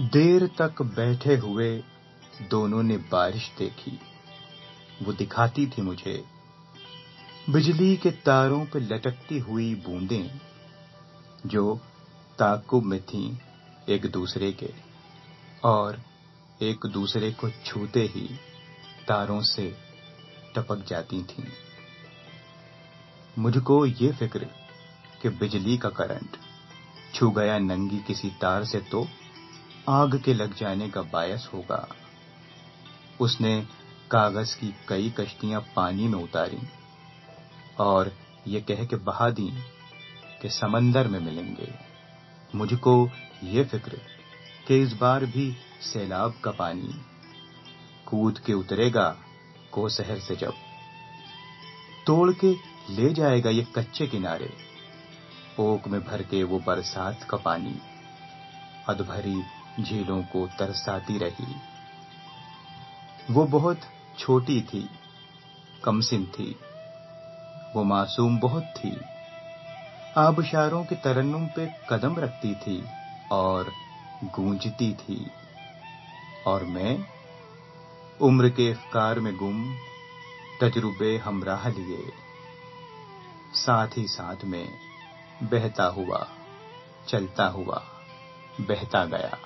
देर तक बैठे हुए दोनों ने बारिश देखी। वो दिखाती थी मुझे। बिजली के तारों पर लटकती हुई बूंदें, जो ताकुब में थीं एक दूसरे के, और एक दूसरे को छूते ही तारों से टपक जाती थीं। मुझको ये फ़िक्र कि बिजली का करंट छू गया नंगी किसी तार से तो आग के लग जाने का बायस होगा। उसने कागज़ की कई कश्तियाँ पानी में उतारी और ये कह के बहा दी कि समंदर में मिलेंगे। मुझको ये फ़िक्र कि इस बार भी सैलाब का पानी कूद के उतरेगा को शहर से जब। तोड़ के ले जाएगा ये कच्चे किनारे, ओक में भर के वो बरसात का पानी, अधभरी झीलों को तरसाती रही। वो बहुत छोटी थी, कमसिन थी। वो मासूम बहुत थी। आबशारों के तरन्नुम पे कदम रखती थी और गूंजती थी। और मैं उम्र के इफ्कार में गुम, तजुर्बे हमराह लिए। साथ ही साथ में बहता हुआ, चलता हुआ बहता गया।